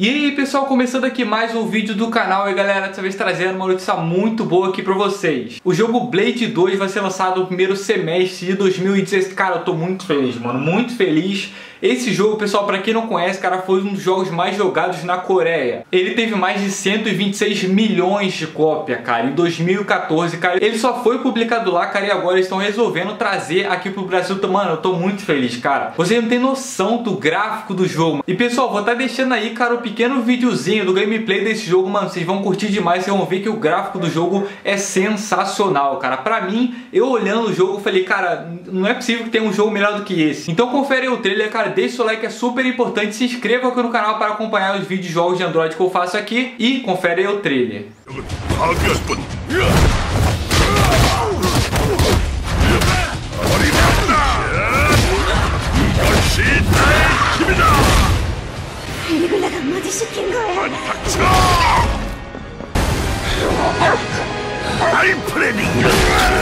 E aí pessoal, começando aqui mais um vídeo do canal e galera, dessa vez trazendo uma notícia muito boa aqui pra vocês. O jogo Blade 2 vai ser lançado no primeiro semestre de 2016. Cara, eu tô muito feliz, mano, muito feliz. Esse jogo, pessoal, para quem não conhece, cara, foi um dos jogos mais jogados na Coreia. Ele teve mais de 126 milhões de cópia, cara, em 2014, cara. Ele só foi publicado lá, cara, e agora eles estão resolvendo trazer aqui pro Brasil. Mano, eu tô muito feliz, cara. Você não tem noção do gráfico do jogo. E, pessoal, vou estar tá deixando aí, cara, o um pequeno videozinho do gameplay desse jogo, mano. Vocês vão curtir demais, vocês vão ver que o gráfico do jogo é sensacional, cara. Pra mim, eu olhando o jogo, falei, cara, não é possível que tenha um jogo melhor do que esse. Então confere aí o trailer, cara, deixa o seu like, é super importante. Se inscreva aqui no canal para acompanhar os vídeos de jogos de Android que eu faço aqui. E confere aí o trailer. I'm planning